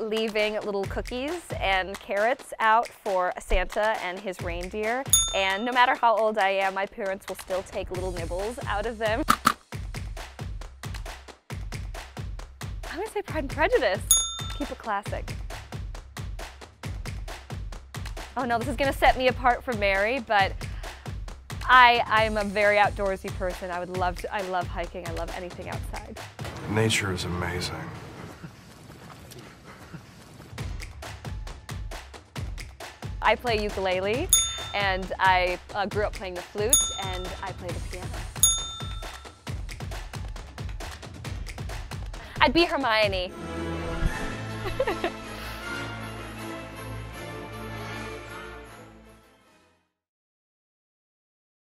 leaving little cookies and carrots out for Santa and his reindeer. And no matter how old I am, my parents will still take little nibbles out of them. I'm gonna say Pride and Prejudice. Keep it classic. Oh no, this is gonna set me apart from Mary, but I, I'm a very outdoorsy person. I would love to, I love hiking. I love anything outside. Nature is amazing. I play ukulele, and I uh, grew up playing the flute, and I play the piano. I'd be Hermione.